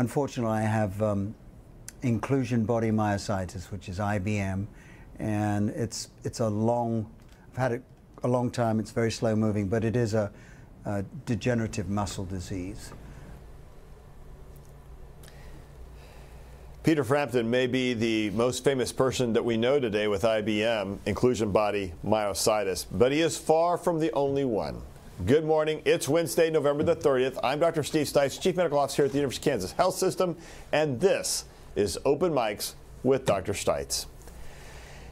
unfortunately, I have um, inclusion body myositis, which is IBM, and it's it's a long. I've had it a long time. It's very slow moving, but it is a, a degenerative muscle disease. Peter Frampton may be the most famous person that we know today with IBM, inclusion body myositis, but he is far from the only one. Good morning. It's Wednesday, November the 30th. I'm Dr. Steve Stites, Chief Medical Officer at the University of Kansas Health System, and this is Open Mics with Dr. Stites.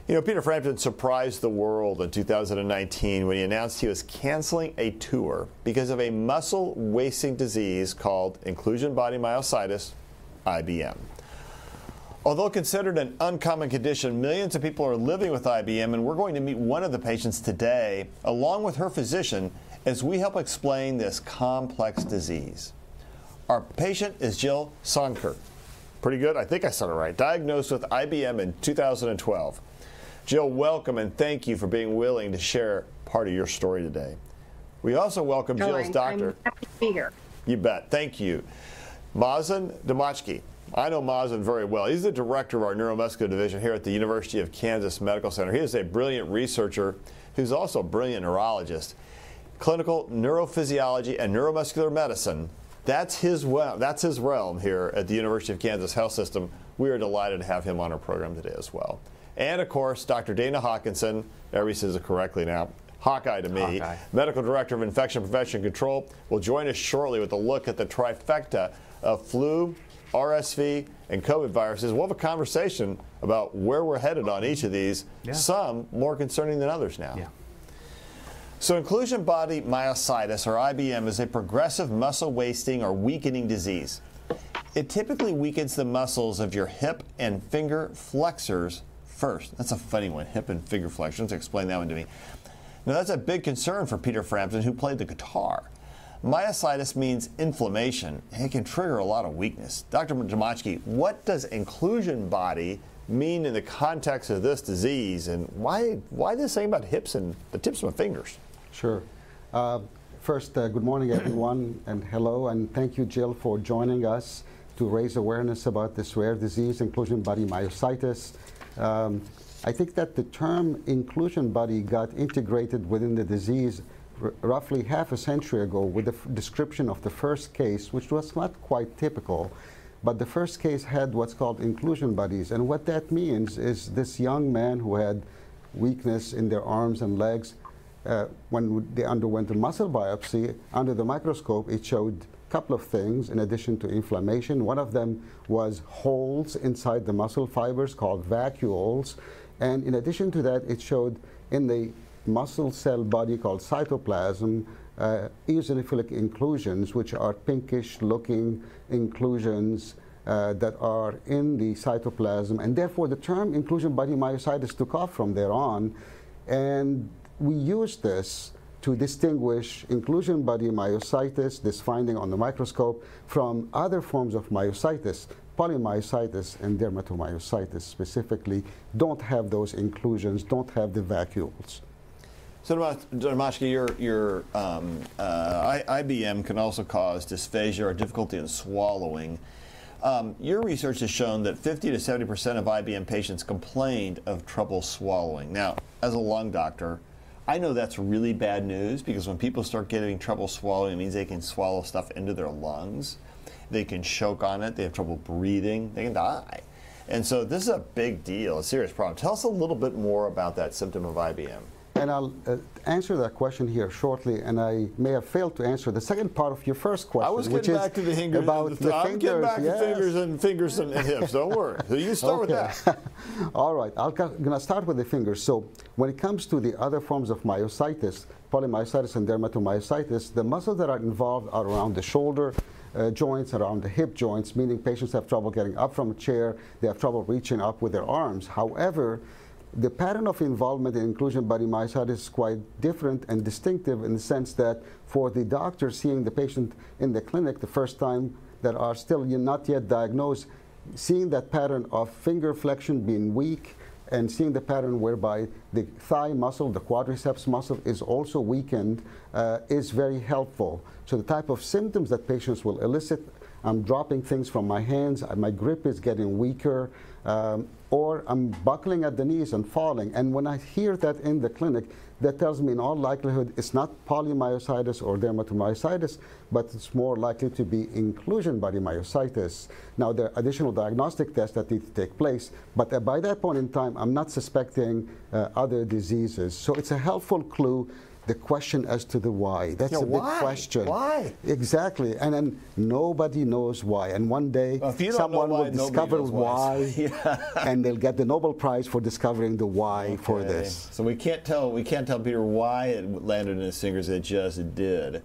You know, Peter Frampton surprised the world in 2019 when he announced he was canceling a tour because of a muscle wasting disease called inclusion body myositis, IBM. Although considered an uncommon condition, millions of people are living with IBM, and we're going to meet one of the patients today, along with her physician, as we help explain this complex disease. Our patient is Jill Sondker. Pretty good, I think I said it right. Diagnosed with IBM in 2012. Jill, welcome and thank you for being willing to share part of your story today. We also welcome Jill's I'm, doctor. I'm happy to be here. You bet. Thank you. Mazen Dimachkie. I know Mazen very well. He's the director of our neuromuscular division here at the University of Kansas Medical Center. He is a brilliant researcher who's also a brilliant neurologist. Clinical neurophysiology and neuromuscular medicine. That's his well, that's his realm here at the University of Kansas Health System. We are delighted to have him on our program today as well. And of course, Dr. Dana Hawkinson, everybody says it correctly now, Hawkeye to me, Hawkeye. Medical Director of Infection Prevention Control, will join us shortly with a look at the trifecta of flu, RSV, and COVID viruses. We'll have a conversation about where we're headed on each of these, Yeah. some more concerning than others now. Yeah. So, inclusion body myositis, or IBM, is a progressive muscle wasting or weakening disease. It typically weakens the muscles of your hip and finger flexors first. That's a funny one, hip and finger flexors. Explain that one to me. Now, that's a big concern for Peter Frampton, who played the guitar. Myositis means inflammation. It can trigger a lot of weakness. Dr. Dimachkie, what does inclusion body mean in the context of this disease, and why why this thing about hips and the tips of my fingers? Sure. Uh, first, uh, good morning, everyone, and hello, and thank you, Jill, for joining us to raise awareness about this rare disease, inclusion body myositis. Um, I think that the term inclusion body got integrated within the disease roughly half a century ago with the description of the first case, which was not quite typical. But the first case had what's called inclusion bodies. And what that means is this young man who had weakness in their arms and legs, uh, when they underwent a muscle biopsy, under the microscope, it showed a couple of things in addition to inflammation. One of them was holes inside the muscle fibers called vacuoles. And in addition to that, it showed in the muscle cell body called cytoplasm uh, eosinophilic inclusions, which are pinkish looking inclusions uh, that are in the cytoplasm. And therefore, the term inclusion body myositis took off from there on. And we use this to distinguish inclusion body myositis, this finding on the microscope, from other forms of myositis. Polymyositis and dermatomyositis specifically don't have those inclusions, don't have the vacuoles. So, Dimachkie, your, your um, uh, IBM can also cause dysphagia or difficulty in swallowing. Um, your research has shown that 50 to 70 percent of IBM patients complained of trouble swallowing. Now, as a lung doctor, I know that's really bad news because when people start getting trouble swallowing, it means they can swallow stuff into their lungs. They can choke on it. They have trouble breathing. They can die. And so this is a big deal, a serious problem. Tell us a little bit more about that symptom of IBM. And I'll uh, answer that question here shortly, and I may have failed to answer the second part of your first question, I was getting back to the fingers. about the I'm fingers. getting back yes. to fingers and fingers and, and hips. Don't worry. So you start with that. All right, I'm going to start with the fingers. So when it comes to the other forms of myositis, polymyositis and dermatomyositis, the muscles that are involved are around the shoulder uh, joints, around the hip joints, meaning patients have trouble getting up from a chair, they have trouble reaching up with their arms. However, the pattern of involvement in inclusion body myositis is quite different and distinctive in the sense that for the doctor seeing the patient in the clinic the first time that are still not yet diagnosed, seeing that pattern of finger flexion being weak and seeing the pattern whereby the thigh muscle, the quadriceps muscle, is also weakened uh, is very helpful. So the type of symptoms that patients will elicit I'm dropping things from my hands, my grip is getting weaker, um, or I'm buckling at the knees and falling. And when I hear that in the clinic, that tells me in all likelihood it's not polymyositis or dermatomyositis, but it's more likely to be inclusion body myositis. Now, there are additional diagnostic tests that need to take place, but by that point in time, I'm not suspecting uh, other diseases. So it's a helpful clue the question as to the why. That's Yeah, a big why? question. Why? Exactly. And then nobody knows why. And one day Well, if you don't know someone why, will discover why. why, and they'll get the Nobel Prize for discovering the why for this. So we can't tell we can't tell Peter why it landed in his fingers. It just did.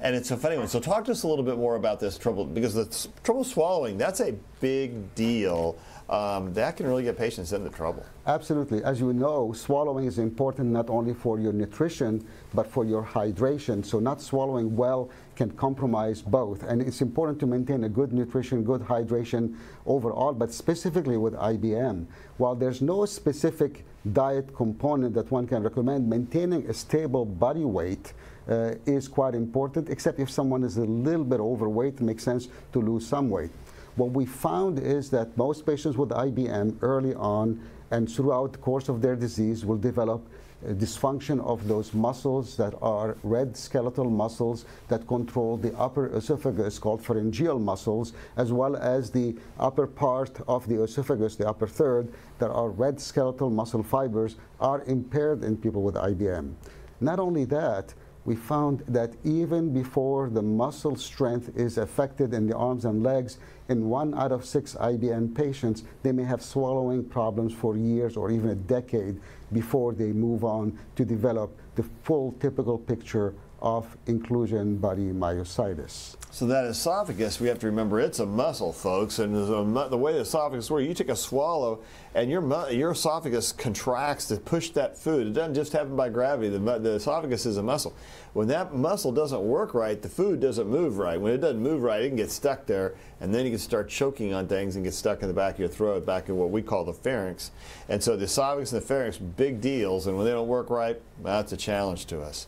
And it's a funny one. So talk to us a little bit more about this trouble because the trouble swallowing that's a big deal. Um, that can really get patients into trouble. Absolutely. As you know, swallowing is important not only for your nutrition, but for your hydration. So not swallowing well can compromise both. And it's important to maintain a good nutrition, good hydration overall, but specifically with IBM. While there's no specific diet component that one can recommend, maintaining a stable body weight uh, is quite important, except if someone is a little bit overweight, it makes sense to lose some weight. What we found is that most patients with IBM early on and throughout the course of their disease will develop dysfunction of those muscles that are red skeletal muscles that control the upper esophagus called pharyngeal muscles as well as the upper part of the esophagus the upper third that are red skeletal muscle fibers are impaired in people with IBM not only that we found that even before the muscle strength is affected in the arms and legs, in one out of six IBM patients, they may have swallowing problems for years or even a decade before they move on to develop the full typical picture of inclusion body myositis. So that esophagus, we have to remember, it's a muscle, folks, and the way the esophagus works, you take a swallow, and your your esophagus contracts to push that food. It doesn't just happen by gravity. The, the esophagus is a muscle. When that muscle doesn't work right, the food doesn't move right. When it doesn't move right, it can get stuck there, and then you can start choking on things and get stuck in the back of your throat, back in what we call the pharynx. And so the esophagus and the pharynx, big deals, and when they don't work right, that's a challenge to us.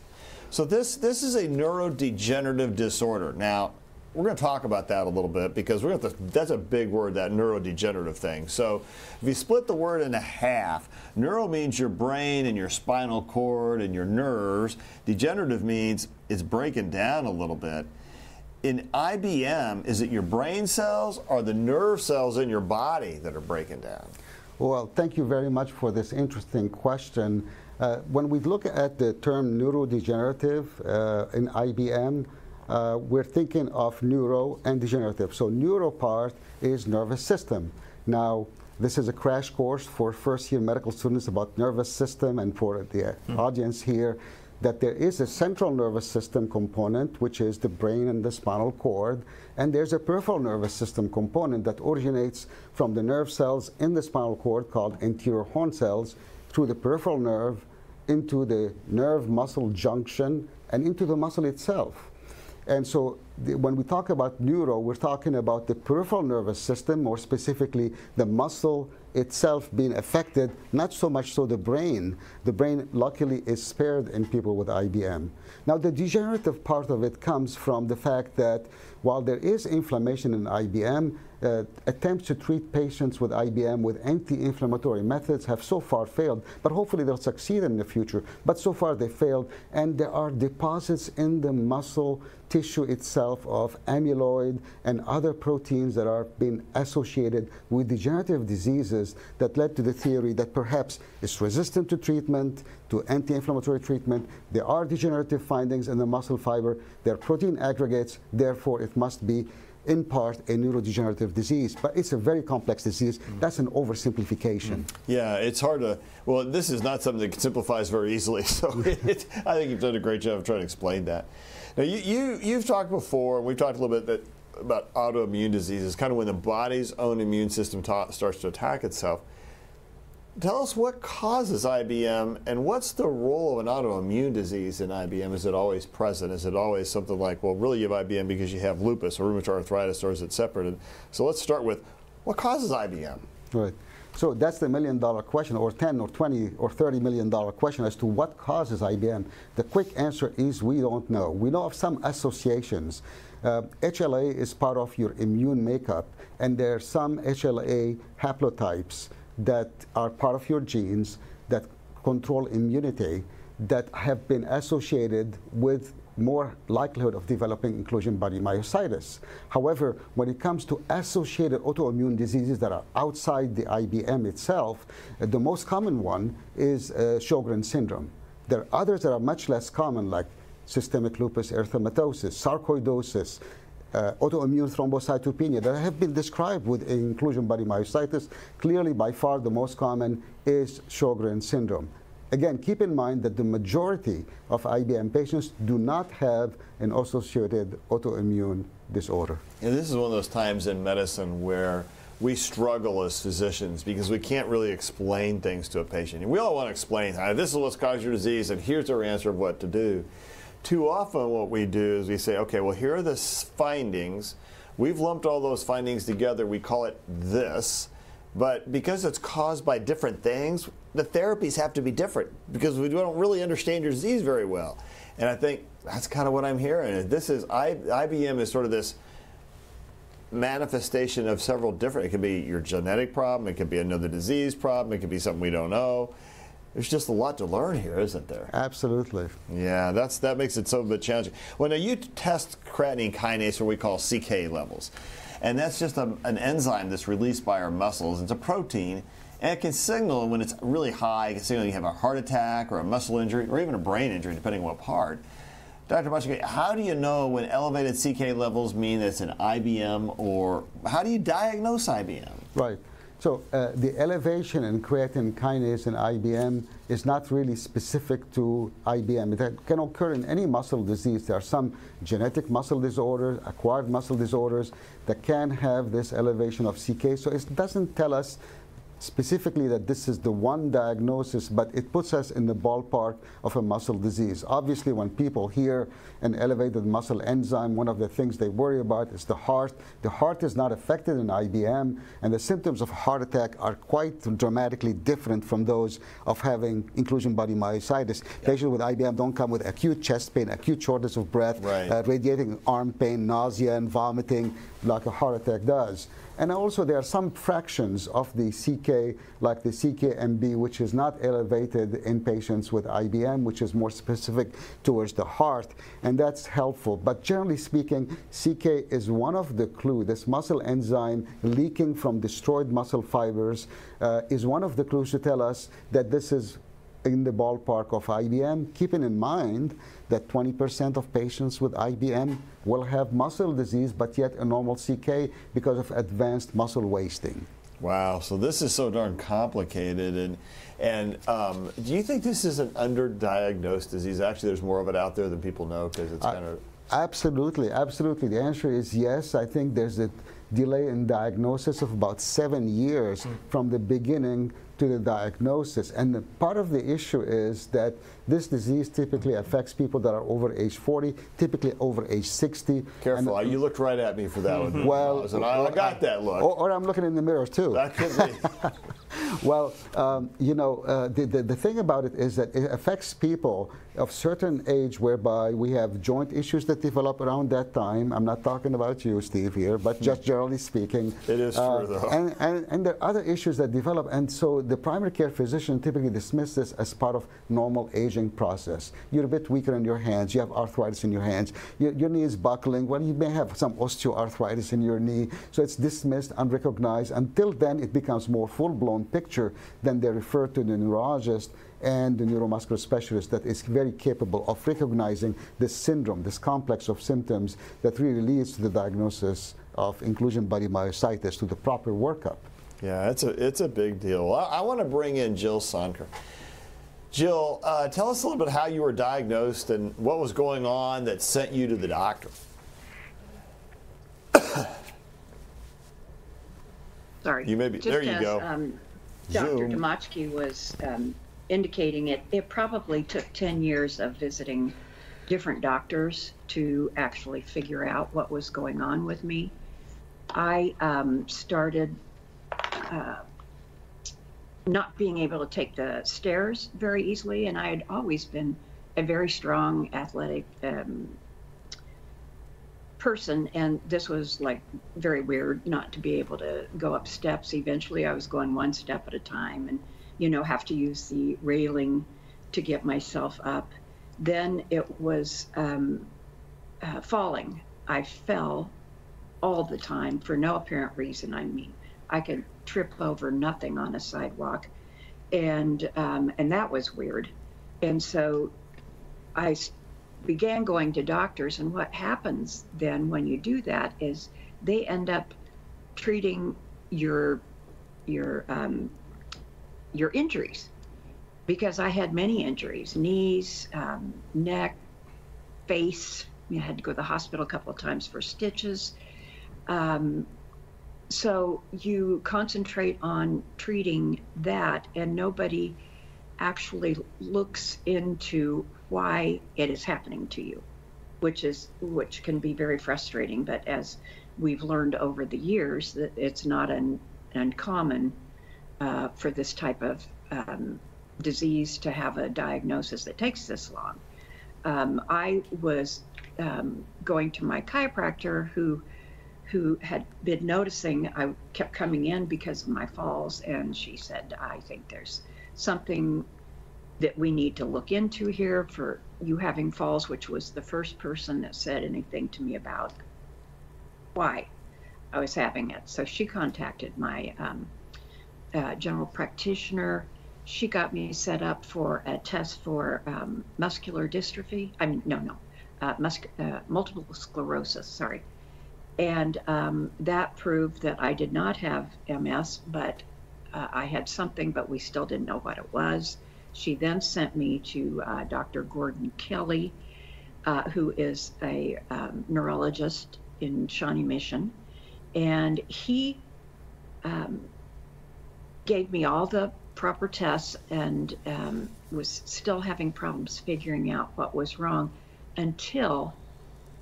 So this this is a neurodegenerative disorder. Now, we're going to talk about that a little bit because we're going to, that's a big word, that neurodegenerative thing. So if you split the word into half, neuro means your brain and your spinal cord and your nerves. Degenerative means it's breaking down a little bit. In IBM, is it your brain cells or the nerve cells in your body that are breaking down? Well, thank you very much for this interesting question. Uh, when we look at the term neurodegenerative uh, in IBM, uh, we're thinking of neuro and degenerative. So neuro part is nervous system. Now, this is a crash course for first year medical students about nervous system and for the audience here that there is a central nervous system component, which is the brain and the spinal cord, and there's a peripheral nervous system component that originates from the nerve cells in the spinal cord called anterior horn cells through the peripheral nerve into the nerve muscle junction and into the muscle itself. And so when we talk about neuro, we're talking about the peripheral nervous system, more specifically the muscle itself being affected, not so much so the brain. The brain, luckily, is spared in people with IBM. Now, the degenerative part of it comes from the fact that while there is inflammation in IBM, uh, attempts to treat patients with IBM with anti-inflammatory methods have so far failed, but hopefully they'll succeed in the future. But so far they failed, and there are deposits in the muscle tissue itself of amyloid and other proteins that are being associated with degenerative diseases that led to the theory that perhaps it's resistant to treatment, to anti-inflammatory treatment. There are degenerative findings in the muscle fiber. They're protein aggregates, therefore it must be in part a neurodegenerative disease, but it's a very complex disease. That's an oversimplification. Mm. Yeah, it's hard to. Well, this is not something that simplifies very easily. So it, I think you've done a great job of trying to explain that. Now, you, you you've talked before, and we've talked a little bit that, about autoimmune diseases, kind of when the body's own immune system ta- starts to attack itself. Tell us what causes IBM and what's the role of an autoimmune disease in IBM? Is it always present? Is it always something like, well, really you have IBM because you have lupus or rheumatoid arthritis, or is it separated? So let's start with what causes IBM? Right. So that's the million dollar question, or 10 or 20 or 30 million dollar question as to what causes IBM. The quick answer is we don't know. We know of some associations. Uh, HLA is part of your immune makeup, and there are some HLA haplotypes that are part of your genes that control immunity that have been associated with more likelihood of developing inclusion body myositis. However, when it comes to associated autoimmune diseases that are outside the IBM itself, uh, the most common one is uh, Sjogren syndrome. There are others that are much less common, like systemic lupus erythematosus, sarcoidosis, uh, autoimmune thrombocytopenia that have been described with inclusion body myositis. Clearly, by far, the most common is Sjogren syndrome. Again, keep in mind that the majority of IBM patients do not have an associated autoimmune disorder. And this is one of those times in medicine where we struggle as physicians because we can't really explain things to a patient. And we all want to explain, this is what's caused your disease, and here's our answer of what to do. Too often, what we do is we say, okay, well, here are the findings. We've lumped all those findings together. We call it this. But because it's caused by different things, the therapies have to be different because we don't really understand your disease very well. And I think that's kind of what I'm hearing. This is I, IBM is sort of this manifestation of several different. It could be your genetic problem. It could be another disease problem. It could be something we don't know. There's just a lot to learn here, isn't there? Absolutely. Yeah, that's that makes it so bit challenging. Well, now you test creatinine kinase, or we call CK levels. And that's just a, an enzyme that's released by our muscles. It's a protein, and it can signal when it's really high, it can signal you have a heart attack or a muscle injury or even a brain injury, depending on what part. Dr. Dimachkie, how do you know when elevated CK levels mean it's an IBM or how do you diagnose IBM? Right. So uh, the elevation in creatine kinase in IBM is not really specific to IBM. It can occur in any muscle disease. There are some genetic muscle disorders, acquired muscle disorders that can have this elevation of CK. So it doesn't tell us specifically that this is the one diagnosis, but it puts us in the ballpark of a muscle disease. Obviously, when people hear an elevated muscle enzyme, one of the things they worry about is the heart. The heart is not affected in IBM, and the symptoms of heart attack are quite dramatically different from those of having inclusion body myositis. Yep. Patients with IBM don't come with acute chest pain, acute shortness of breath, right. uh, radiating arm pain, nausea, and vomiting like a heart attack does. And also there are some fractions of the CK, like the CKMB, which is not elevated in patients with IBM, which is more specific towards the heart, and that's helpful. But generally speaking, CK is one of the clues. This muscle enzyme leaking from destroyed muscle fibers uh, is one of the clues to tell us that this is in the ballpark of IBM, keeping in mind that 20% of patients with IBM will have muscle disease, but yet a normal CK because of advanced muscle wasting. Wow, so this is so darn complicated. And, and um, do you think this is an underdiagnosed disease? Actually, there's more of it out there than people know because it's kind of. Absolutely, absolutely. The answer is yes. I think there's a delay in diagnosis of about seven years mm. from the beginning to the diagnosis. And the, part of the issue is that this disease typically affects people that are over age 40, typically over age 60. Careful, and, you looked right at me for that one. Well, I, I got that look. Or, or, I'm looking in the mirror too. That could be. well, um, you know, uh, the, the, the thing about it is that it affects people of certain age whereby we have joint issues that develop around that time. I'm not talking about you, Steve, here, but hmm. just generally speaking. It is uh, true, though. And, and, and there are other issues that develop, and so the primary care physician typically dismisses this as part of normal aging process. You're a bit weaker in your hands, you have arthritis in your hands, your, your knee is buckling, well, you may have some osteoarthritis in your knee, so it's dismissed, unrecognized. Until then, it becomes more full-blown picture, then they refer to the neurologist and the neuromuscular specialist that is very capable of recognizing this syndrome, this complex of symptoms that really leads to the diagnosis of inclusion body myositis to the proper workup. Yeah, it's a, it's a big deal. I, I want to bring in Jill Sondker. Jill, uh, tell us a little bit how you were diagnosed and what was going on that sent you to the doctor. Sorry. You may be, there you as, go. Um, Dr. Dimachkie was um, indicating it, it probably took 10 years of visiting different doctors to actually figure out what was going on with me. I um, started uh, not being able to take the stairs very easily, and I had always been a very strong athletic um, person, and this was like very weird not to be able to go up steps. Eventually, I was going one step at a time, and you know, have to use the railing to get myself up. Then it was um, uh, falling. I fell all the time for no apparent reason. I mean, I could trip over nothing on a sidewalk, and um, and that was weird. And so I began going to doctors, and what happens then when you do that is they end up treating your your um, your injuries because I had many injuries knees, um, neck, face. I had to go to the hospital a couple of times for stitches. Um, so you concentrate on treating that, and nobody actually looks into why it is happening to you, which is which can be very frustrating. But as we've learned over the years, that it's not an, uncommon uh, for this type of um, disease to have a diagnosis that takes this long. Um, I was um, going to my chiropractor who who had been noticing I kept coming in because of my falls, and she said, "I think there's something that we need to look into here for you having falls, which was the first person that said anything to me about why I was having it. So she contacted my um, uh, general practitioner. She got me set up for a test for um, muscular dystrophy. I mean, no, no, uh, uh, multiple sclerosis, sorry. And um, that proved that I did not have MS, but uh, I had something, but we still didn't know what it was. She then sent me to uh, Dr. Gordon Kelly, uh, who is a um, neurologist in Shawnee Mission, and he um, gave me all the proper tests and um, was still having problems figuring out what was wrong until,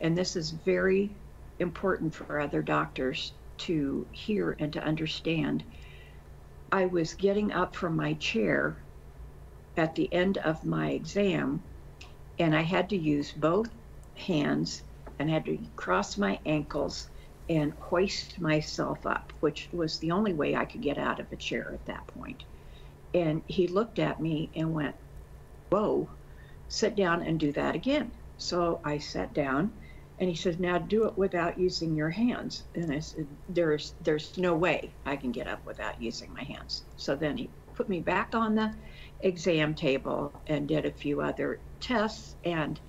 and this is very important for other doctors to hear and to understand. I was getting up from my chair at the end of my exam, and I had to use both hands and had to cross my ankles and hoist myself up, which was the only way I could get out of a chair at that point. And he looked at me and went, Whoa, sit down and do that again. So I sat down and he says, Now do it without using your hands. And I said, There's there's no way I can get up without using my hands. So then he put me back on the exam table and did a few other tests and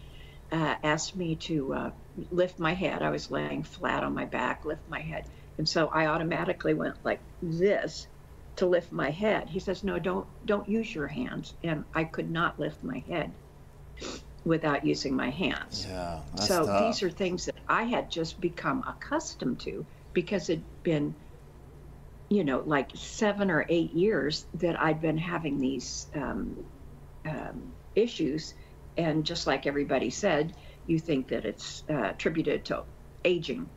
uh, asked me to uh, lift my head. I was laying flat on my back, lift my head. And so I automatically went like this to lift my head. He says, "No, don't don't use your hands." And I could not lift my head without using my hands. Yeah. so tough. these are things that I had just become accustomed to because it'd been you know, like seven or eight years that I'd been having these um, um, issues. And just like everybody said, you think that it's uh, attributed to aging.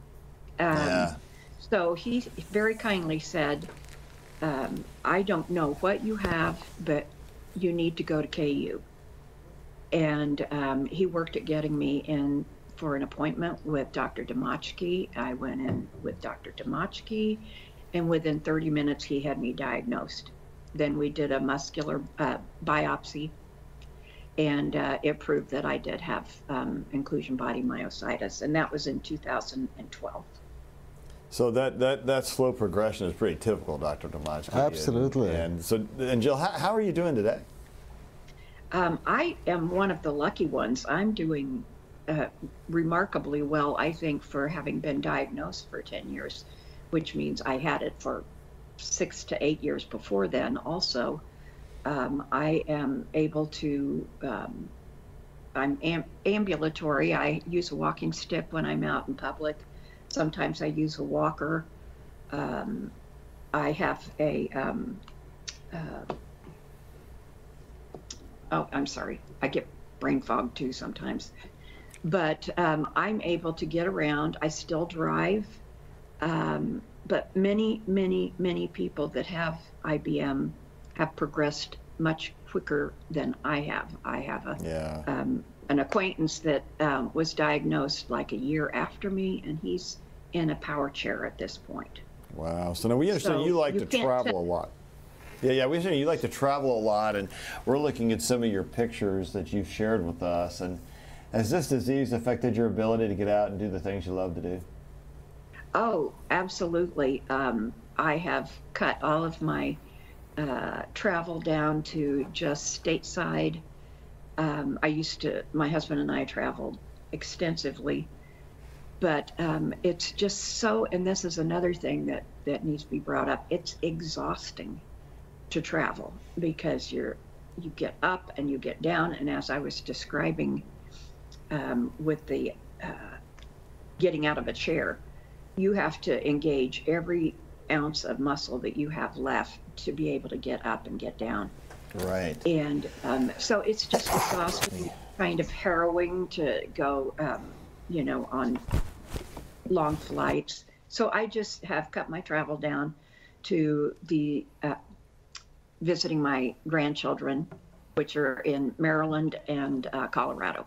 Um, yeah. So he very kindly said, um, I don't know what you have, but you need to go to KU. And um, he worked at getting me in for an appointment with Dr. Dimachkie. I went in with Dr. Dimachkie and within 30 minutes he had me diagnosed. Then we did a muscular uh, biopsy, and uh, it proved that I did have um, inclusion body myositis, and that was in 2012. So that, that, that slow progression is pretty typical, Dr. Dimachkie. Absolutely. And, and so, and Jill, how, how are you doing today? Um, I am one of the lucky ones. I'm doing uh, remarkably well, I think, for having been diagnosed for 10 years which means I had it for six to eight years before then also. Um, I am able to, um, I'm am- ambulatory. I use a walking stick when I'm out in public. Sometimes I use a walker. Um, I have a, um, uh, oh, I'm sorry. I get brain fog too sometimes. But um, I'm able to get around. I still drive. Um, but many, many, many people that have IBM have progressed much quicker than I have. I have a Yeah. um, an acquaintance that um, was diagnosed like a year after me, and he's in a power chair at this point. Wow. So now we understand So you like you to travel a lot. Yeah, yeah, we understand you like to travel a lot, and we're looking at some of your pictures that you've shared with us. And has this disease affected your ability to get out and do the things you love to do? Oh, absolutely. Um, I have cut all of my uh, travel down to just stateside. Um, I used to, my husband and I traveled extensively, but um, it's just so, and this is another thing that, that needs to be brought up. It's exhausting to travel because you're, you get up and you get down. And as I was describing um, with the uh, getting out of a chair, you have to engage every ounce of muscle that you have left to be able to get up and get down. Right. And um, so it's just exhausting, kind of harrowing to go, um, you know, on long flights. So I just have cut my travel down to the uh, visiting my grandchildren, which are in Maryland and uh, Colorado.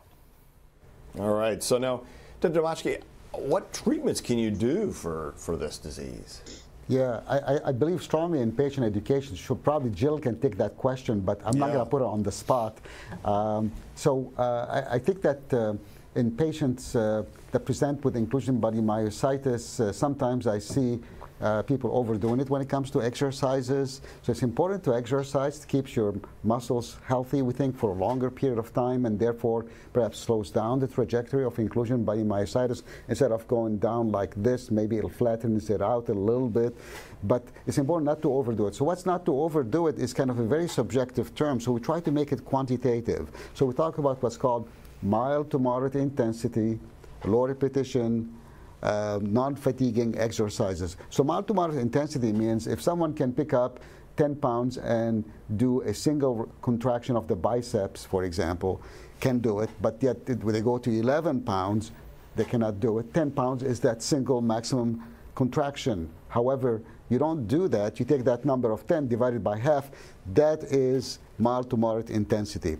All right. So now, Dr. Dimachkie, what treatments can you do for, for this disease? Yeah, I, I- I believe strongly in patient education. So probably Jill can take that question, but I'm not going to put her on the spot. Um, so uh, I, I think that uh, in patients uh, that present with inclusion body myositis, uh, sometimes I see uh, people overdoing it when it comes to exercises. So it's important to exercise. It keeps your muscles healthy, we think, for a longer period of time, and therefore perhaps slows down the trajectory of inclusion by myositis. Instead of going down like this, maybe it'll flatten it out a little bit. But it's important not to overdo it. So what's not to overdo it is kind of a very subjective term. So we try to make it quantitative. So we talk about what's called mild to moderate intensity, low repetition, uh, non-fatiguing exercises. So mild to moderate intensity means if someone can pick up 10 pounds and do a single contraction of the biceps, for example, can do it, but yet it- when they go to 11 pounds, they cannot do it. 10 pounds is that single maximum contraction. However, you don't do that. You take that number of 10 divided by half. That is mild to moderate intensity.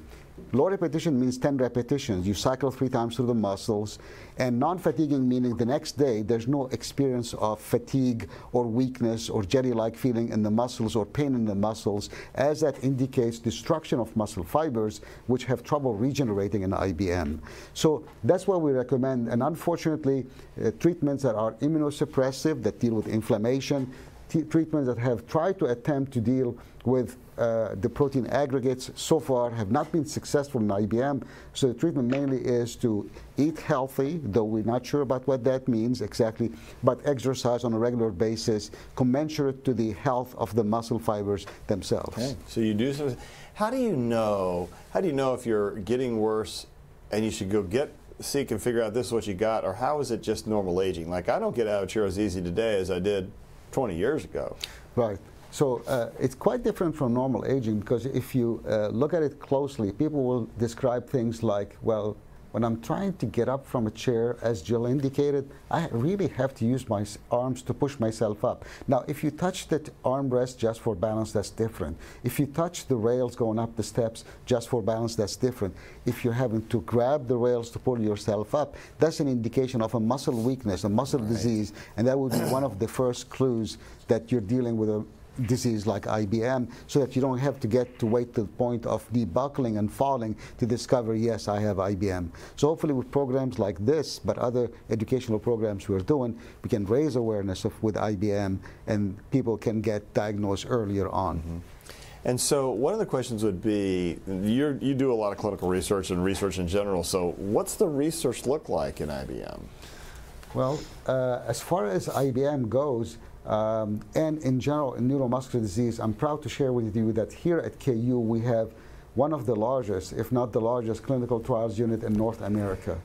Low repetition means 10 repetitions. You cycle three times through the muscles. And non-fatiguing meaning the next day there's no experience of fatigue or weakness or jelly-like feeling in the muscles or pain in the muscles, as that indicates destruction of muscle fibers which have trouble regenerating in IBM. So that's what we recommend. And unfortunately, uh, treatments that are immunosuppressive, that deal with inflammation, treatments that have tried to attempt to deal with uh, the protein aggregates so far have not been successful in IBM. So the treatment mainly is to eat healthy, though we're not sure about what that means exactly, but exercise on a regular basis, commensurate to the health of the muscle fibers themselves. Okay. So you do some. How do you know? How do you know if you're getting worse, and you should go get seek and figure out this is what you got, or how is it just normal aging? Like I don't get out as easy today as I did 20 years ago. Right. So uh, it's quite different from normal aging because if you uh, look at it closely, people will describe things like, well, when I'm trying to get up from a chair, as Jill indicated, I really have to use my arms to push myself up. Now, if you touch the armrest just for balance, that's different. If you touch the rails going up the steps just for balance, that's different. If you're having to grab the rails to pull yourself up, that's an indication of a muscle weakness, a muscle disease, and that would be one of the first clues that you're dealing with a disease like IBM so that you don't have to get to wait to the point of debuckling and falling to discover, yes, I have IBM. So hopefully with programs like this, but other educational programs we're doing, we can raise awareness of with IBM and people can get diagnosed earlier on. And so one of the questions would be, you you do a lot of clinical research and research in general. So what's the research look like in IBM? Well, uh, as far as IBM goes, um, and in general in neuromuscular disease, I'm proud to share with you that here at KU we have one of the largest, if not the largest, clinical trials unit in North America.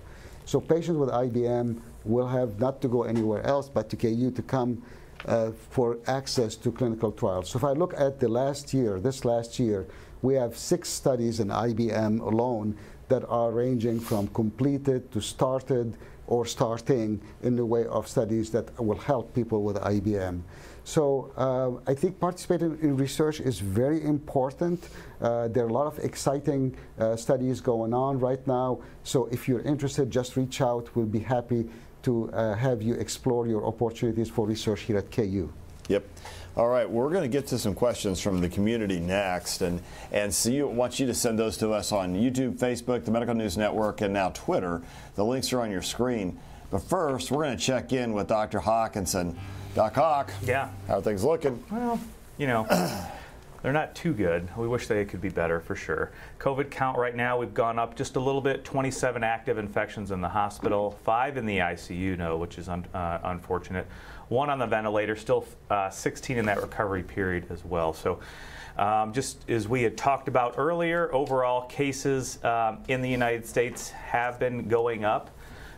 So patients with IBM will have not to go anywhere else but to KU to come uh, for access to clinical trials. So if I look at the last year, this last year, we have six studies in IBM alone that are ranging from completed to started or starting in the way of studies that will help people with IBM. So uh, I think participating in research is very important. Uh, there are a lot of exciting uh, studies going on right now. So if you're interested, just reach out. We'll be happy to uh, have you explore your opportunities for research here at KU. Yep. All right, we're going to get to some questions from the community next, and and see you want you to send those to us on YouTube, Facebook, the Medical News Network, and now Twitter. The links are on your screen. But first, we're going to check in with Dr. Hawkinson. Doc Hawk. Yeah. How are things looking? Well, you know. They're not too good. We wish they could be better for sure. COVID count right now, we've gone up just a little bit 27 active infections in the hospital, five in the ICU, no, which is un, uh, unfortunate. One on the ventilator, still uh, 16 in that recovery period as well. So, um, just as we had talked about earlier, overall cases um, in the United States have been going up.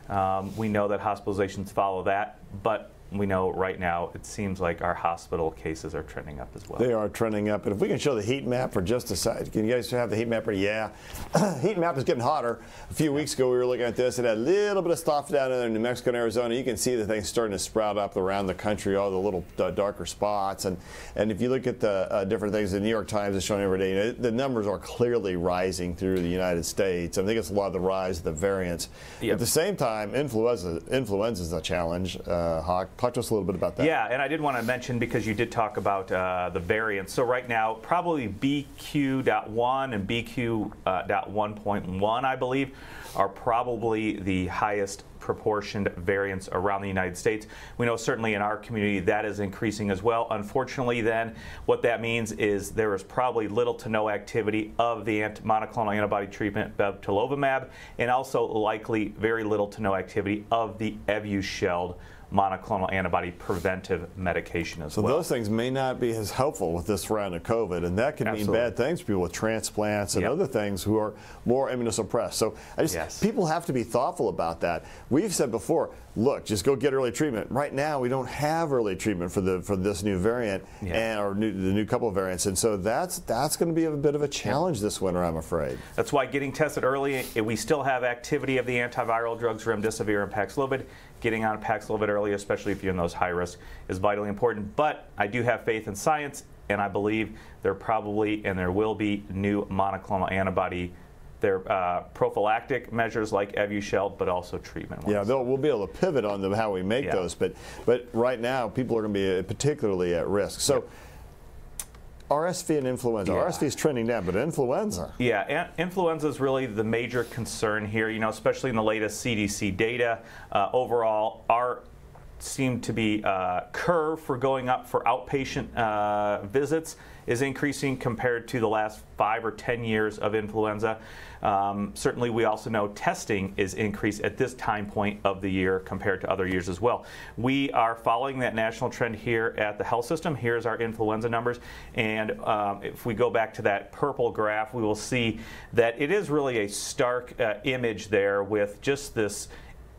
Um, we know that hospitalizations follow that, but we know right now it seems like our hospital cases are trending up as well. They are trending up. And if we can show the heat map for just a second, can you guys have the heat map? Yeah. heat map is getting hotter. A few weeks ago, we were looking at this. It had a little bit of stuff down in there in New Mexico and Arizona. You can see the things starting to sprout up around the country, all the little uh, darker spots. And, and if you look at the uh, different things, the New York Times is showing every day, you know, the numbers are clearly rising through the United States. I think it's a lot of the rise of the variants. Yep. At the same time, influenza, influenza is a challenge. Uh, Hawk, talk to us a little bit about that. Yeah, and I did want to mention because you did talk about uh, the variants. So right now, probably BQ.1 and BQ.1.1, uh, I believe, are probably the highest proportioned variants around the United States. We know certainly in our community that is increasing as well. Unfortunately, then, what that means is there is probably little to no activity of the monoclonal antibody treatment bebtelovimab, and also likely very little to no activity of the Evusheld monoclonal antibody preventive medication as so well. So those things may not be as helpful with this round of COVID, and that can Absolutely. mean bad things for people with transplants and yep. other things who are more immunosuppressed. So I just yes. people have to be thoughtful about that. We've said before, look, just go get early treatment. Right now, we don't have early treatment for the for this new variant yeah. and or new, the new couple of variants, and so that's that's going to be a bit of a challenge this winter, I'm afraid. That's why getting tested early. Eh, we still have activity of the antiviral drugs remdesivir and Paxlovid getting on packs a little bit early, especially if you're in those high risk, is vitally important. But I do have faith in science, and I believe there probably and there will be new monoclonal antibody their uh, prophylactic measures like Evusheld, but also treatment. Ones. Yeah, we'll be able to pivot on them how we make yeah. those, but but right now people are going to be particularly at risk. So. Yep. RSV and influenza. Yeah. RSV is trending down, but influenza. Yeah, influenza is really the major concern here. You know, especially in the latest CDC data. Uh, overall, our seem to be uh, curve for going up for outpatient uh, visits is increasing compared to the last five or ten years of influenza. Um, certainly, we also know testing is increased at this time point of the year compared to other years as well. We are following that national trend here at the health system. Here's our influenza numbers. And um, if we go back to that purple graph, we will see that it is really a stark uh, image there with just this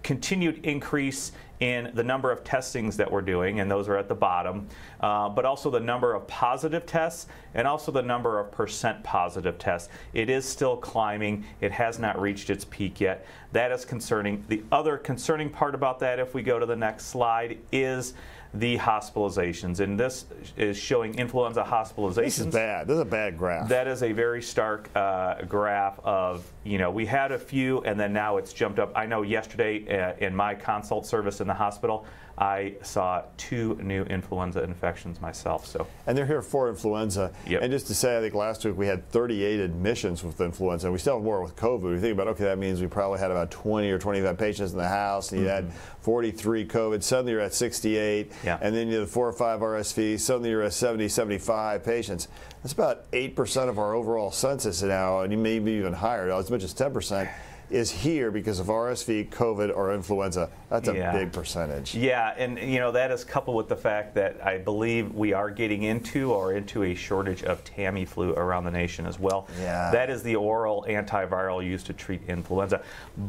continued increase in the number of testings that we're doing, and those are at the bottom, uh, but also the number of positive tests and also the number of percent positive tests. It is still climbing. It has not reached its peak yet. That is concerning. The other concerning part about that, if we go to the next slide, is the hospitalizations. And this is showing influenza hospitalizations. This is bad. This is a bad graph. That is a very stark uh, graph of, you know, we had a few and then now it's jumped up. I know yesterday uh, in my consult service in the hospital, I saw two new influenza infections myself. So and they're here for influenza. Yep. And just to say, I think last week we had 38 admissions with influenza. And we still have more with COVID. We think about okay, that means we probably had about 20 or 25 patients in the house, and you mm-hmm. had 43 COVID. Suddenly you're at 68, yeah. and then you have four or five RSV. Suddenly you're at 70, 75 patients. That's about 8% of our overall census now, and maybe even higher, as much as 10% is here because of RSV, COVID, or influenza. That's a yeah. big percentage. Yeah, and you know that is coupled with the fact that I believe we are getting into or into a shortage of Tamiflu around the nation as well. Yeah. That is the oral antiviral used to treat influenza.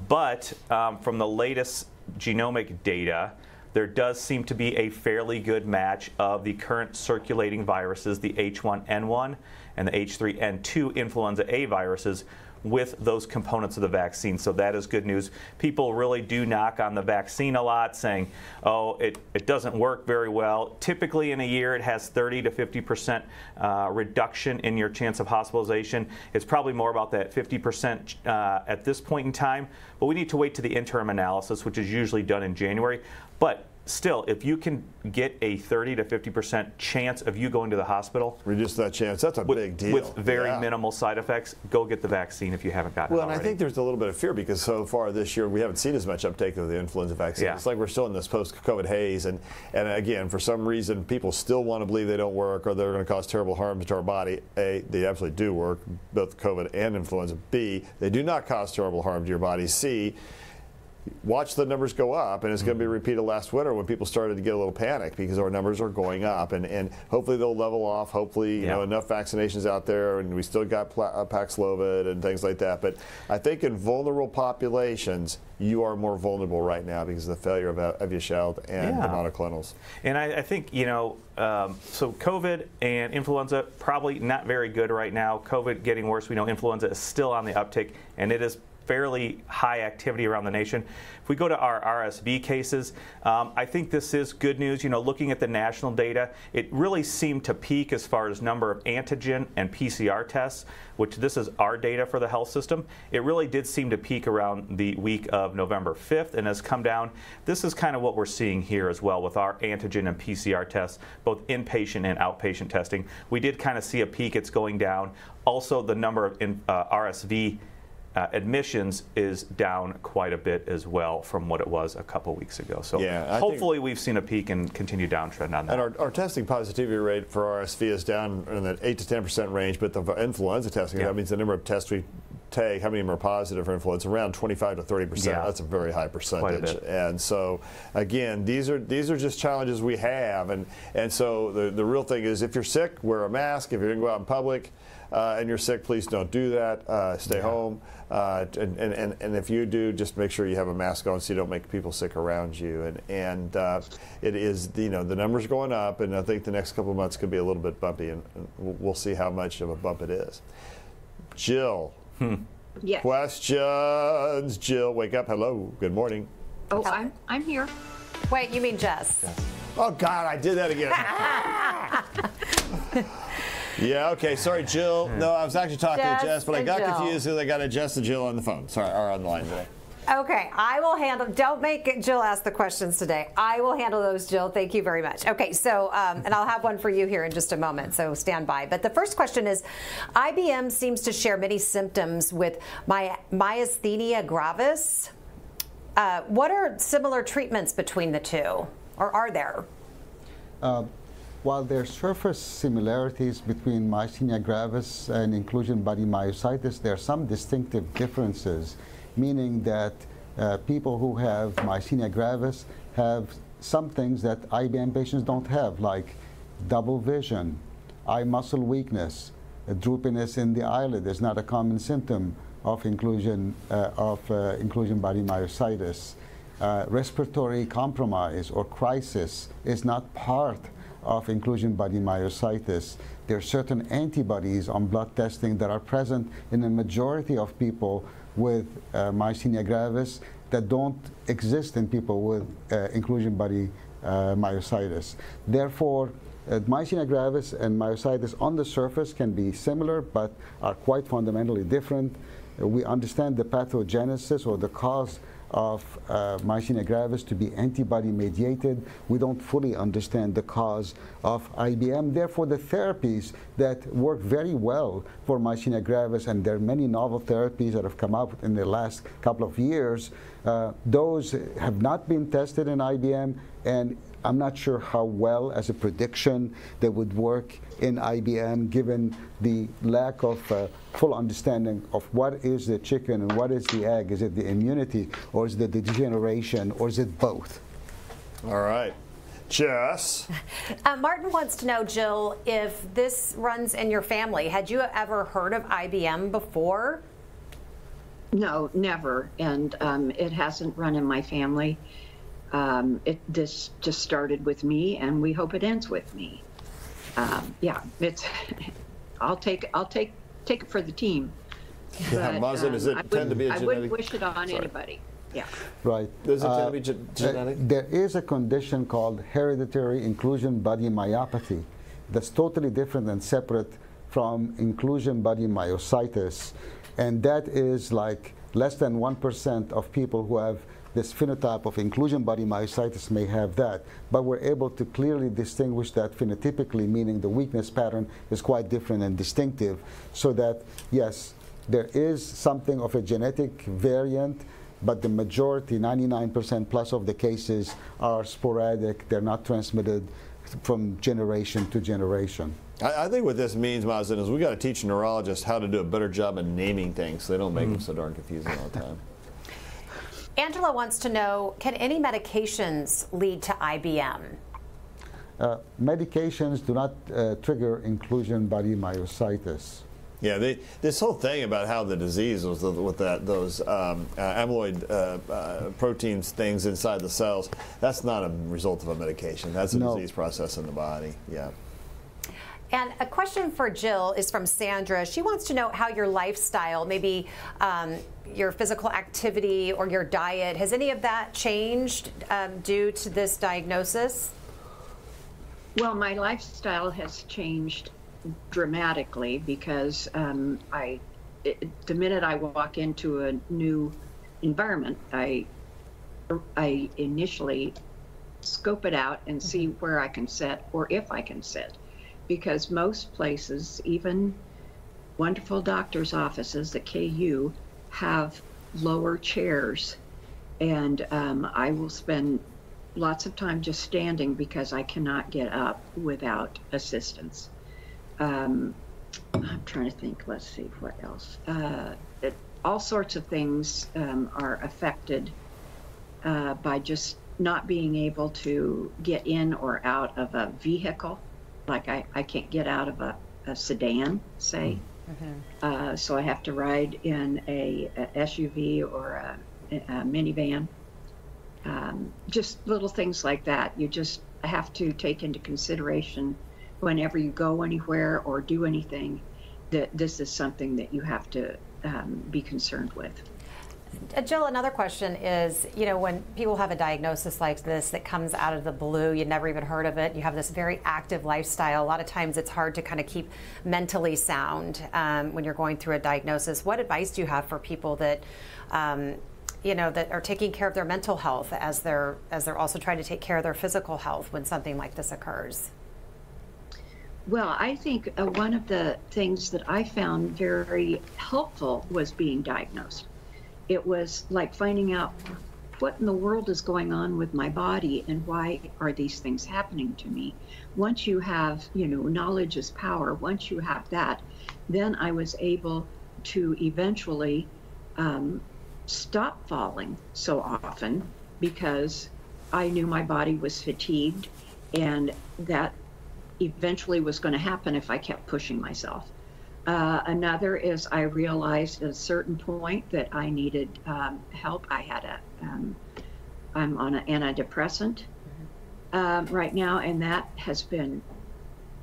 But um, from the latest genomic data, there does seem to be a fairly good match of the current circulating viruses, the H1N1 and the H3N2 influenza A viruses with those components of the vaccine. So that is good news. People really do knock on the vaccine a lot, saying, oh, it, it doesn't work very well. Typically, in a year, it has 30 to 50 percent uh, reduction in your chance of hospitalization. It's probably more about that 50 percent uh, at this point in time, but we need to wait to the interim analysis, which is usually done in January. But still, if you can get a 30 to 50 percent chance of you going to the hospital, reduce that chance. That's a with, big deal. with very Yeah. minimal side effects. Go get the vaccine if you haven't gotten Well, it and I think there's a little bit of fear because so far this year we haven't seen as much uptake of the influenza vaccine. Yeah. It's like we're still in this post-COVID haze, and and again, for some reason, people still want to believe they don't work or they're going to cause terrible harm to our body. A, they absolutely do work, both COVID and influenza. B, they do not cause terrible harm to your body. C, watch the numbers go up, and it's going to be repeated last winter when people started to get a little panic because our numbers are going up, and, and hopefully they'll level off. Hopefully, you Yeah. know, enough vaccinations out there, and we still got uh, Paxlovid and things like that. But I think in vulnerable populations, you are more vulnerable right now because of the failure of your Evusheld and the monoclonals. And I, I think, you know, um, so COVID and influenza probably not very good right now. COVID getting worse. We know influenza is still on the uptick, and it is fairly high activity around the nation. If we go to our RSV cases, um, I think this is good news. You know, looking at the national data, it really seemed to peak as far as number of antigen and PCR tests, which this is our data for the health system. It really did seem to peak around the week of November 5th and has come down. This is kind of what we're seeing here as well with our antigen and PCR tests, both inpatient and outpatient testing. We did kind of see a peak, it's going down. Also, the number of in, uh, RSV uh, admissions is down quite a bit as well from what it was a couple weeks ago. So Yeah, hopefully we've seen a peak and continued downtrend on that. And our, our testing positivity rate for RSV is down in the 8 to 10 percent range, but the influenza testing, Yeah. that means the number of tests we take, how many of them are positive for influenza, around 25 to 30 percent. Yeah. That's a very high percentage. bit. And so, again, these are these are just challenges we have. And, and so the, the real thing is if you're sick, wear a mask. If you're going to go out in public, uh, and you're sick, please don't do that. Uh, stay home. Uh, and, and, and, and if you do, just make sure you have a mask on so you don't make people sick around you. And, and uh, it is, you know, the numbers are going up, and I think the next couple of months could be a little bit bumpy, and, and we'll we'll see how much of a bump it is. Jill, Yes. questions? Jill, wake up. Hello. Good morning. Oh, I'm, I'm here. Wait, you mean Jess? Oh, God, I did that again. yeah, okay. Sorry, Jill. No, I was actually talking Jess to Jess, but I got Jill. confused because I got a Jess and Jill on the phone. Sorry, or on the line today. Okay, I will handle. Don't make Jill ask the questions today. I will handle those, Jill. Thank you very much. Okay, so um, and I'll have one for you here in just a moment. So stand by. But the first question is, IBM seems to share many symptoms with my myasthenia gravis. Uh, what are similar treatments between the two, or are there? While there are surface similarities between myasthenia gravis and inclusion body myositis, there are some distinctive differences, meaning that uh, people who have myasthenia gravis have some things that IBM patients don't have, like double vision, eye muscle weakness, droopiness in the eyelid is not a common symptom of inclusion uh, of uh, inclusion body myositis. Uh, respiratory compromise or crisis is not part of inclusion body myositis. There are certain antibodies on blood testing that are present in a majority of people with uh, myasthenia gravis that don't exist in people with uh, inclusion body uh, myositis. Therefore, uh, myasthenia gravis and myositis on the surface can be similar but are quite fundamentally different. We understand the pathogenesis or the cause of uh, myasthenia gravis to be antibody mediated. We don't fully understand the cause of IBM. Therefore, the therapies that work very well for myasthenia gravis, and there are many novel therapies that have come out in the last couple of years, uh, those have not been tested in IBM, and I'm not sure how well, as a prediction, they would work in IBM given the lack of uh, full understanding of what is the chicken and what is the egg. Is it the immunity or is it the degeneration or is it both? All right. Jess. Uh, Martin wants to know, Jill, if this runs in your family. Had you ever heard of IBM before? No, never. And um, it hasn't run in my family. Um, it this just started with me, and we hope it ends with me. Um, yeah, it's I'll take I'll take take it for the team. Yeah, But, Mazen, does it I tend to be a wouldn't- I wouldn't wish it on Sorry. anybody. Yeah. Right. Does it tend Uh, to be uh, genetic? there is a condition called hereditary inclusion body myopathy that's totally different and separate from inclusion body myositis. And that is like less than 1% of people who have this phenotype of inclusion body myositis may have that. But we're able to clearly distinguish that phenotypically, meaning the weakness pattern is quite different and distinctive. So that, yes, there is something of a genetic variant, but the majority, 99% plus of the cases, are sporadic. They're not transmitted from generation to generation. I, I think what this means, Mazen, is we got to teach neurologists how to do a better job of naming things so they don't make them so darn confusing all the time. Angela wants to know can any medications lead to IBM? Uh, medications do not uh, trigger inclusion body myositis. Yeah, they, this whole thing about how the disease was the, with that those um, uh, amyloid uh, uh, proteins things inside the cells. That's not a result of a medication. That's a No. disease process in the body. Yeah. And a question for Jill is from Sandra. She wants to know how your lifestyle, maybe um, your physical activity or your diet, has any of that changed um, due to this diagnosis? Well, my lifestyle has changed dramatically because um, I, it, the minute I walk into a new environment, I, I initially scope it out and see where I can sit or if I can sit, because most places, even wonderful doctors' offices at KU, have lower chairs, and um, I will spend lots of time just standing because I cannot get up without assistance. Um, I'm trying to think. Let's see what else. Uh, it, all sorts of things um, are affected uh, by just not being able to get in or out of a vehicle. Like I, I can't get out of a, a sedan, say. Uh, so I have to ride in a, a SUV or a, a minivan um, just little things like that. You just have to take into consideration whenever you go anywhere or do anything that this is something that you have to um, be concerned with. Uh, Jill, another question is, you know, when people have a diagnosis like this that comes out of the blue, you never even heard of it, you have this very active lifestyle. A lot of times it's hard to kind of keep mentally sound um, when you're going through a diagnosis. What advice do you have for people that, um, you know, that are taking care of their mental health as they're as they're also trying to take care of their physical health when something like this occurs? Well, I think uh, one of the things that I found very helpful was being diagnosed. It was like finding out what in the world is going on with my body and why are these things happening to me. Once you have, you know, knowledge is power, once you have that, then I was able to eventually um, stop falling so often because I knew my body was fatigued and that eventually was going to happen if I kept pushing myself. Uh, another is I realized at a certain point that I needed um, help. I had a, um, I'm on an antidepressant um, right now, and that has been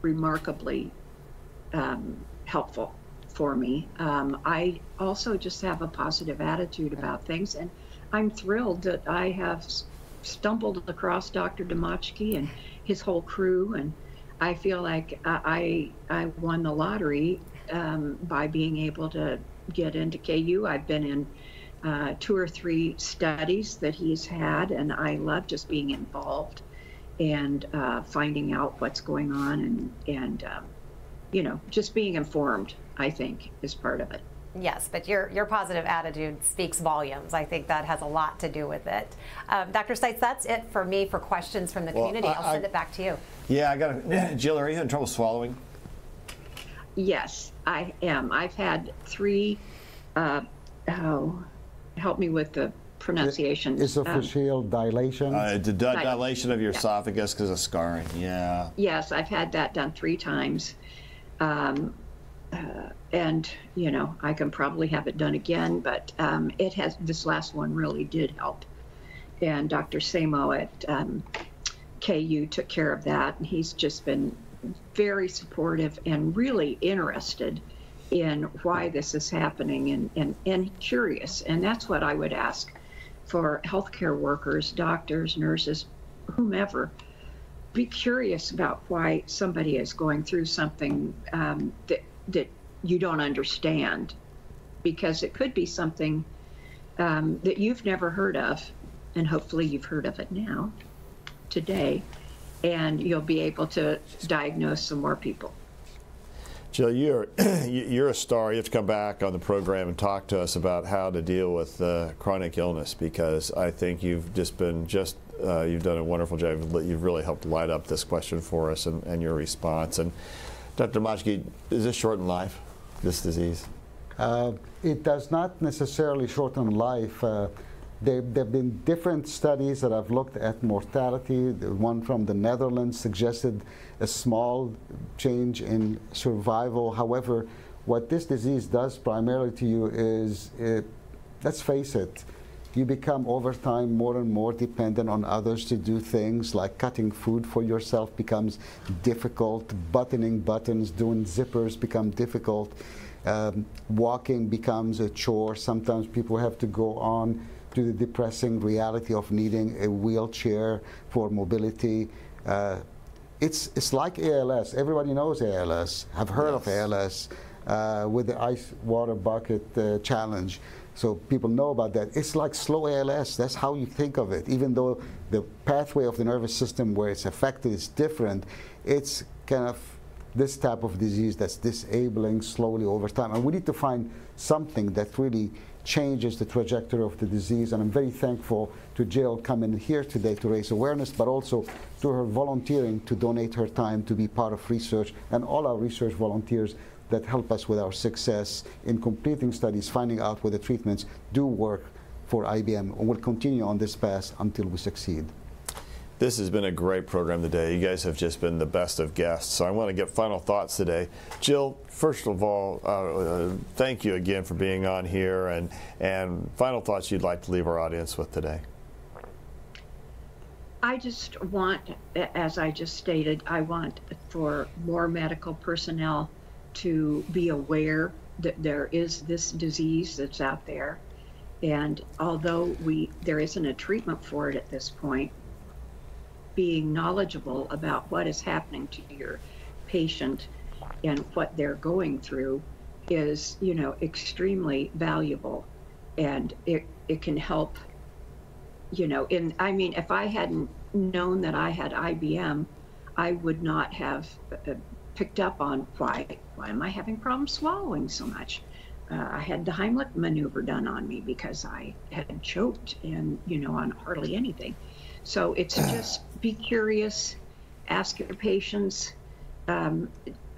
remarkably um, helpful for me. Um, I also just have a positive attitude about things, and I'm thrilled that I have stumbled across Dr. Dimachkie and his whole crew, and I feel like I, I won the lottery um, by being able to get into KU. I've been in uh, two or three studies that he's had, and I love just being involved and uh, finding out what's going on and and um, you know just being informed. I think is part of it. Yes, but your, your positive attitude speaks volumes. I think that has a lot to do with it. Um, Dr. Stites, that's it for me for questions from the Well, community. I- I'll send I- it back to you. Yeah, I got to. Jill, are you having trouble swallowing? Yes, I am. I've had three. Uh, oh, help me with the pronunciation. Um, Esophageal dilation. Uh, the di- dilation of your Yeah. esophagus because of scarring. Yeah. yes, I've had that done three times. Um, uh, and you know, I can probably have it done again, but um, it has. This last one really did help. And Dr. Samo at um, KU took care of that, and he's just been very supportive and really interested in why this is happening and, and, and curious. And that's what I would ask for healthcare workers, doctors, nurses, whomever. Be curious about why somebody is going through something um, that, that you don't understand, because it could be something um, that you've never heard of, and hopefully you've heard of it now, today, and you'll be able to diagnose some more people. Jill, you're you're a star. You have to come back on the program and talk to us about how to deal with uh, chronic illness because I think you've just been just uh, you've done a wonderful job. You've really helped light up this question for us and, and your response. And Dr. Majki, is this shorten life? This disease? Uh, it does not necessarily shorten life. There, there, have been different studies that have looked at mortality. The one from the Netherlands suggested a small change in survival. However, what this disease does primarily to you is, it, let's face it, you become over time more and more dependent on others to do things like cutting food for yourself becomes difficult, buttoning buttons, doing zippers become difficult, um, walking becomes a chore. Sometimes people have to go on to the depressing reality of needing a wheelchair for mobility. Uh, it's, it's like ALS. Everybody knows ALS, have heard yes. of ALS uh, with the ice water bucket uh, challenge. So people know about that. It's like slow ALS. That's how you think of it. Even though the pathway of the nervous system where it's affected is different, it's kind of this type of disease that's disabling slowly over time. And we need to find something that really changes the trajectory of the disease. And I'm very thankful to Jill coming here today to raise awareness, but also to her volunteering to donate her time to be part of research and all our research volunteers that help us with our success in completing studies, finding out whether treatments do work for IBM, and we'll continue on this path until we succeed. This has been a great program today. You guys have just been the best of guests. So I want to get final thoughts today. Jill, first of all, uh, uh, thank you again for being on here, and and final thoughts you'd like to leave our audience with today. I just want, as I just stated, I want for more medical personnel to be aware that there is this disease that's out there. And although we there isn't a treatment for it at this point, being knowledgeable about what is happening to your patient and what they're going through is, you know, extremely valuable. And it, it can help, you know, in, I mean, if I hadn't known that I had IBM, I would not have uh, picked up on why, why am I having problems swallowing so much? Uh, I had the Heimlich maneuver done on me because I had choked and, you know, on hardly anything. So it's just be curious, ask your patients um,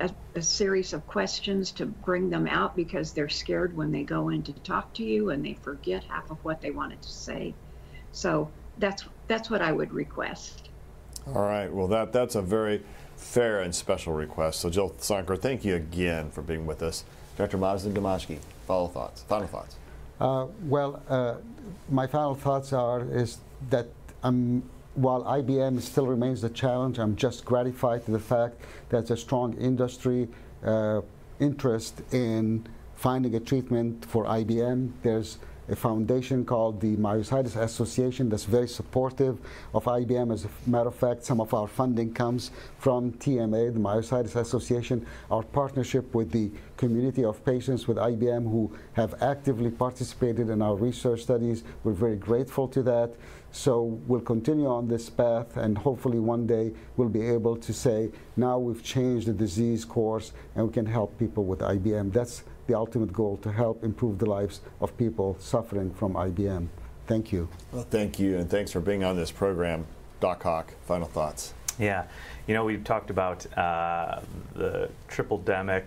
a, a, series of questions to bring them out because they're scared when they go in to talk to you and they forget half of what they wanted to say. So that's that's what I would request. All right. Well, that that's a very fair and special request. So Jill Sondker, thank you again for being with us. Dr. Mazen Dimachkie, final thoughts. Final thoughts. Uh, well, uh, my final thoughts are is that I'm, while IBM still remains a challenge, I'm just gratified to the fact that there's a strong industry uh, interest in finding a treatment for IBM. There's a foundation called the Myositis Association that's very supportive of IBM. As a matter of fact, some of our funding comes from TMA, the Myositis Association, our partnership with the community of patients with IBM who have actively participated in our research studies. We're very grateful to that. So we'll continue on this path and hopefully one day we'll be able to say, now we've changed the disease course and we can help people with IBM. That's the ultimate goal to help improve the lives of people suffering from IBM. Thank you. Well, thank you, and thanks for being on this program. Doc Hawk, final thoughts. Yeah, you know, we've talked about uh, the triple demic.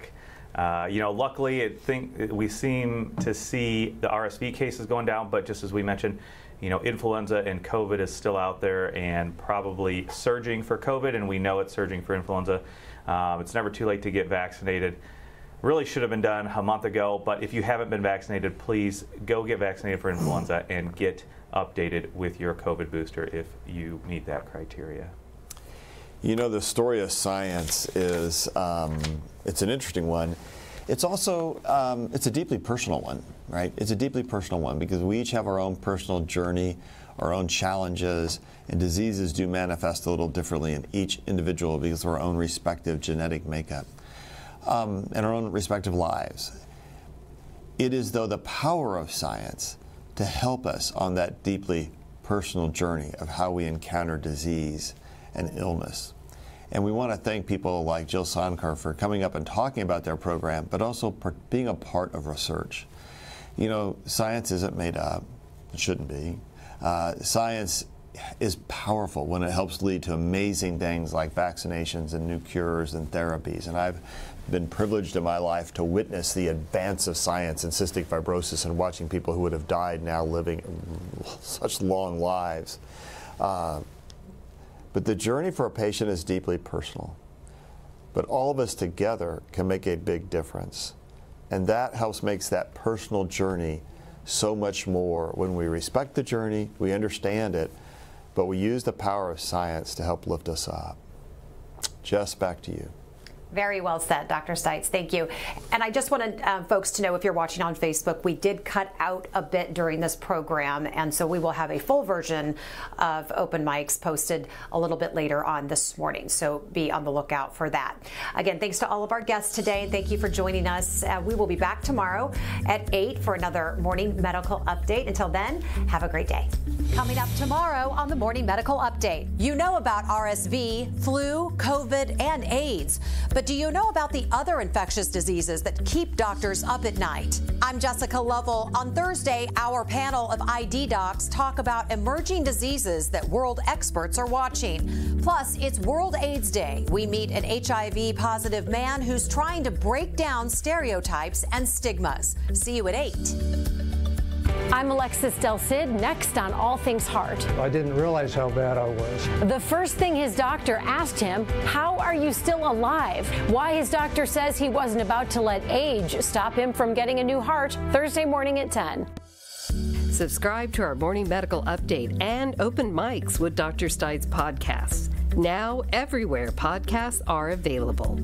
Uh, you know, luckily, I think we seem to see the RSV cases going down, but just as we mentioned, you know, influenza and COVID is still out there and probably surging for COVID, and we know it's surging for influenza. Um, it's never too late to get vaccinated really should have been done a month ago. But if you haven't been vaccinated, please go get vaccinated for influenza and get updated with your COVID booster if you meet that criteria. You know, the story of science is um, it's an interesting one. It's also um, it's a deeply personal one, right? It's a deeply personal one because we each have our own personal journey, our own challenges, and diseases do manifest a little differently in each individual because of our own respective genetic makeup um, and our own respective lives. It is, though, the power of science to help us on that deeply personal journey of how we encounter disease and illness. And we want to thank people like Jill Sondker for coming up and talking about their program, but also being a part of research. You know, science isn't made up, it shouldn't be. Uh, science is powerful when it helps lead to amazing things like vaccinations and new cures and therapies. And I've been privileged in my life to witness the advance of science in cystic fibrosis and watching people who would have died now living such long lives. Uh, but the journey for a patient is deeply personal. But all of us together can make a big difference. And that helps makes that personal journey so much more when we respect the journey, we understand it, but we use the power of science to help lift us up. Jess, back to you. Very well said, Dr. Stites. Thank you. And I just wanted uh, folks to know if you're watching on Facebook, we did cut out a bit during this program. And so we will have a full version of open mics posted a little bit later on this morning. So be on the lookout for that. Again, thanks to all of our guests today. And thank you for joining us. Uh, we will be back tomorrow at 8 for another morning medical update. Until then, have a great day. Coming up tomorrow on the Morning Medical Update, you know about RSV, flu, COVID, and AIDS. But do you know about the other infectious diseases that keep doctors up at night? I'm Jessica Lovell. On Thursday, our panel of ID docs talk about emerging diseases that world experts are watching. Plus, it's World AIDS Day. We meet an HIV positive man who's trying to break down stereotypes and stigmas. See you at 8. I'm Alexis Del Cid, next on All Things Heart. I didn't realize how bad I was. The first thing his doctor asked him, How are you still alive? Why his doctor says he wasn't about to let age stop him from getting a new heart Thursday morning at 10. Subscribe to our morning medical update and open mics with Dr. Stites podcasts. Now, everywhere podcasts are available.